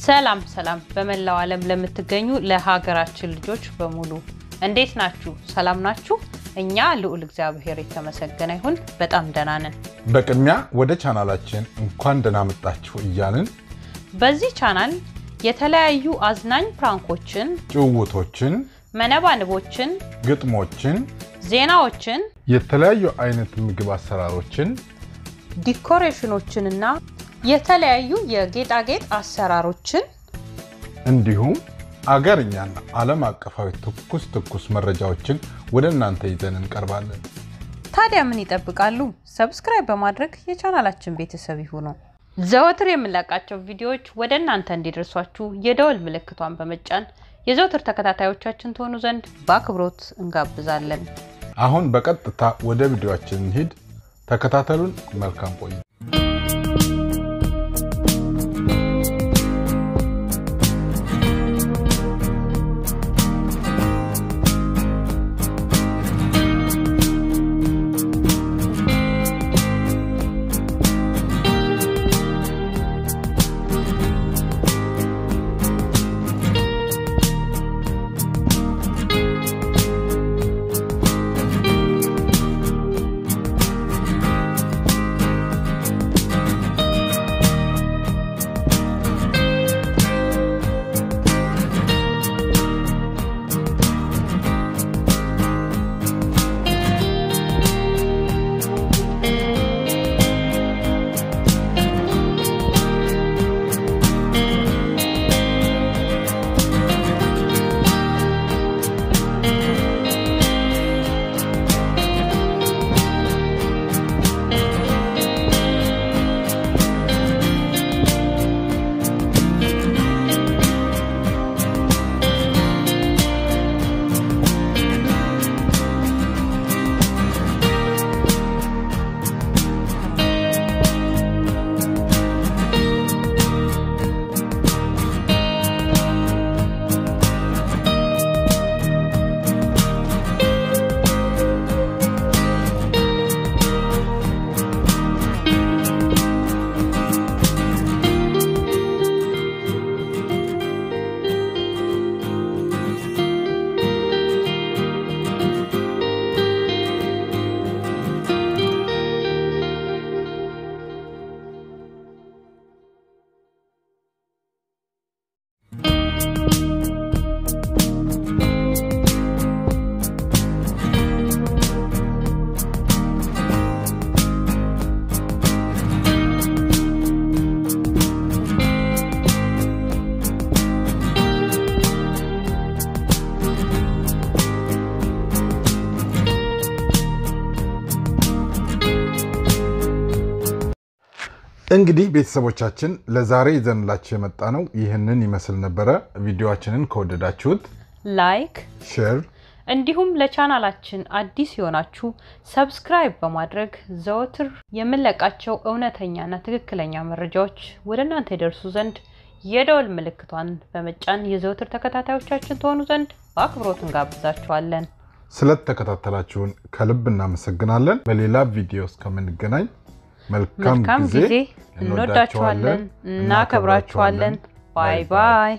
ሰላም ሰላም በመላው ዓለም ለምትገኙ ለሀገራችን ልጆች በሙሉ እንዴት ናችሁ? ሰላም ናችሁ? እኛ ልዑል እግዚአብሔር የተመሰገነ ይሁን በጣም ደህና ነን። በቅድሚያ ወደ ቻናላችን እንኳን ደህና መጣችሁ እያልን በዚህ ቻናል የተለያዩ አዝናኝ ፕራንኮችን፣ ጭውውቶችን፣ መነባንቦችን፣ ግጥሞችን፣ ዜናዎችን፣ የተለያዩ አይነት ምግብ አሰራሮችን ዲኮሬሽኖችንና የተለያዩ የጌጣጌጥ አሰራሮችን እንዲሁም አገርኛና ዓለም አቀፋዊ ትኩስ ትኩስ መረጃዎችን ወደ እናንተ ይዘን እንቀርባለን። ታዲያ ምን ይጠብቃሉ? subscribe በማድረግ የቻናላችን ቤተሰብ ይሁኑ። ዘወትር የምንለቃቸው ቪዲዮዎች ወደ እናንተ እንዲደርሷችሁ የደወል ምልክቷን በመጫን የዘወትር ተከታታዮቻችን ትሆኑ ዘንድ በአክብሮት እንጋብዛለን። አሁን በቀጥታ ወደ ቪዲዮአችን እንሂድ። ተከታተሉን። መልካም ቆዩ። እንግዲህ ቤተሰቦቻችን ለዛሬ ይዘንላችሁ የመጣነው ይህንን ይመስል ነበረ። ቪዲዮችንን ከወደዳችሁት like share፣ እንዲሁም ለቻናላችን አዲስ የሆናችሁ subscribe በማድረግ ዘወትር የምንለቃቸው እውነተኛና ትክክለኛ መረጃዎች ወደ እናንተ ይደርሱ ዘንድ የደወል ምልክቷን በመጫን የዘወትር ተከታታዮቻችን ትሆኑ ዘንድ በአክብሮት እንጋብዛችኋለን። ስለተከታተላችሁን ከልብ እናመሰግናለን። በሌላ ቪዲዮ እስከምንገናኝ መልካም ጊዜ። እንወዳችኋለን፣ እናከብራችኋለን። ባይ ባይ